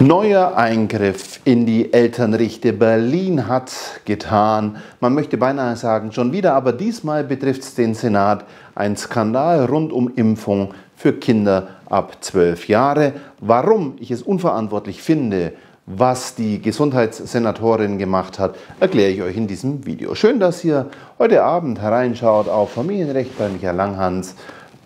Neuer Eingriff in die Elternrichte Berlin hat getan. Man möchte beinahe sagen, schon wieder, aber diesmal betrifft es den Senat. Ein Skandal rund um Impfung für Kinder ab 12 Jahre. Warum ich es unverantwortlich finde, was die Gesundheitssenatorin gemacht hat, erkläre ich euch in diesem Video. Schön, dass ihr heute Abend hereinschaut auf Familienrecht bei Michael Langhans.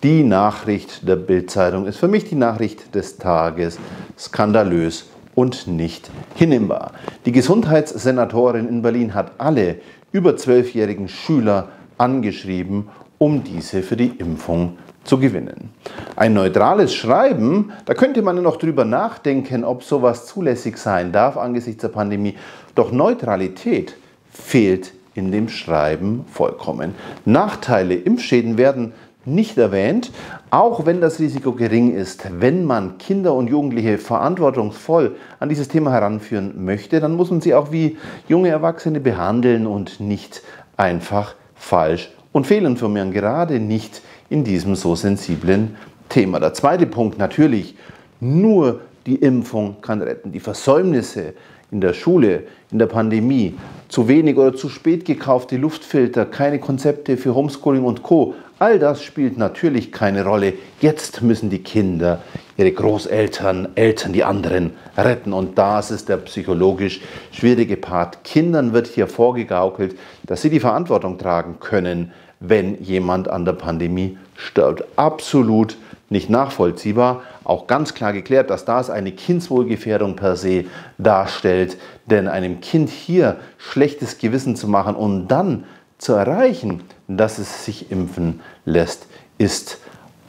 Die Nachricht der Bildzeitung ist für mich die Nachricht des Tages. Skandalös und nicht hinnehmbar. Die Gesundheitssenatorin in Berlin hat alle über zwölfjährigen Schüler angeschrieben, um diese für die Impfung zu gewinnen. Ein neutrales Schreiben, da könnte man noch drüber nachdenken, ob sowas zulässig sein darf angesichts der Pandemie. Doch Neutralität fehlt in dem Schreiben vollkommen. Nachteile, Impfschäden werden nicht erwähnt, auch wenn das Risiko gering ist. Wenn man Kinder und Jugendliche verantwortungsvoll an dieses Thema heranführen möchte, dann muss man sie auch wie junge Erwachsene behandeln und nicht einfach falsch und fehlinformieren, gerade nicht in diesem so sensiblen Thema. Der zweite Punkt natürlich, nur die Impfung kann retten. Die Versäumnisse in der Schule, in der Pandemie, zu wenig oder zu spät gekaufte Luftfilter, keine Konzepte für Homeschooling und Co. All das spielt natürlich keine Rolle. Jetzt müssen die Kinder ihre Großeltern, Eltern, die anderen retten. Und das ist der psychologisch schwierige Part. Kindern wird hier vorgegaukelt, dass sie die Verantwortung tragen können, wenn jemand an der Pandemie stirbt. Absolut nicht nachvollziehbar. Auch ganz klar geklärt, dass das eine Kindswohlgefährdung per se darstellt. Denn einem Kind hier schlechtes Gewissen zu machen und dann zu erreichen, dass es sich impfen lässt, ist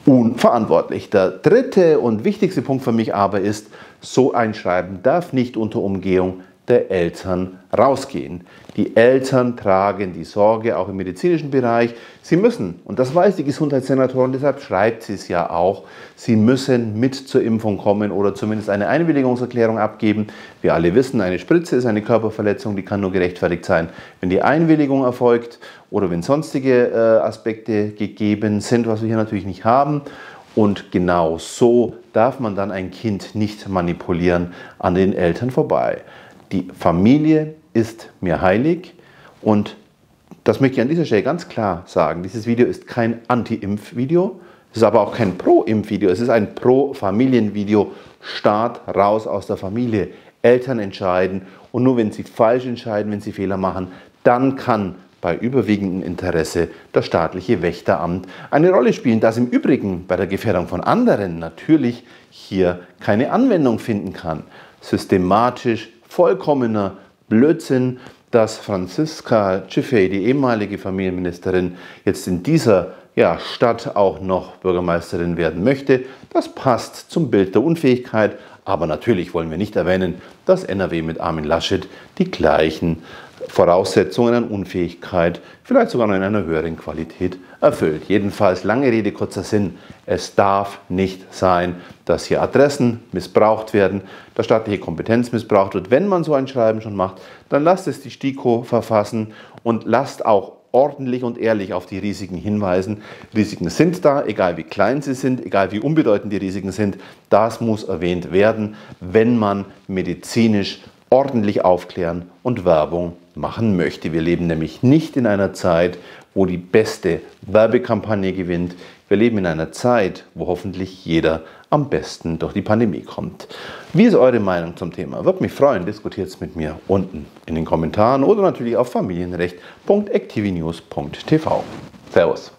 unverantwortlich. Der dritte und wichtigste Punkt für mich aber ist, so ein Schreiben darf nicht unter Umgehung der Eltern rausgehen. Die Eltern tragen die Sorge auch im medizinischen Bereich. Sie müssen, und das weiß die Gesundheitssenatorin, deshalb schreibt sie es ja auch, sie müssen mit zur Impfung kommen oder zumindest eine Einwilligungserklärung abgeben. Wir alle wissen, eine Spritze ist eine Körperverletzung, die kann nur gerechtfertigt sein, wenn die Einwilligung erfolgt oder wenn sonstige äh, Aspekte gegeben sind, was wir hier natürlich nicht haben. Und genau so darf man dann ein Kind nicht manipulieren an den Eltern vorbei. Die Familie ist mir heilig und das möchte ich an dieser Stelle ganz klar sagen. Dieses Video ist kein Anti-Impf-Video, es ist aber auch kein Pro-Impf-Video, es ist ein Pro-Familien-Video. Start raus aus der Familie. Eltern entscheiden und nur wenn sie falsch entscheiden, wenn sie Fehler machen, dann kann bei überwiegendem Interesse das staatliche Wächteramt eine Rolle spielen, das im Übrigen bei der Gefährdung von anderen natürlich hier keine Anwendung finden kann. Systematisch vollkommener Blödsinn, dass Franziska Giffey, die ehemalige Familienministerin, jetzt in dieser ja, Stadt auch noch Bürgermeisterin werden möchte. Das passt zum Bild der Unfähigkeit, aber natürlich wollen wir nicht erwähnen, dass NRW mit Armin Laschet die gleichen Voraussetzungen an Unfähigkeit, vielleicht sogar noch in einer höheren Qualität erfüllt. Jedenfalls lange Rede, kurzer Sinn. Es darf nicht sein, dass hier Adressen missbraucht werden, dass staatliche Kompetenz missbraucht wird. Wenn man so ein Schreiben schon macht, dann lasst es die STIKO verfassen und lasst auch ordentlich und ehrlich auf die Risiken hinweisen. Risiken sind da, egal wie klein sie sind, egal wie unbedeutend die Risiken sind. Das muss erwähnt werden, wenn man medizinisch ordentlich aufklären und Werbung machen möchte. Wir leben nämlich nicht in einer Zeit, wo die beste Werbekampagne gewinnt. Wir leben in einer Zeit, wo hoffentlich jeder am besten durch die Pandemie kommt. Wie ist eure Meinung zum Thema? Würde mich freuen, diskutiert es mit mir unten in den Kommentaren oder natürlich auf familienrecht.activinews.tv. Servus.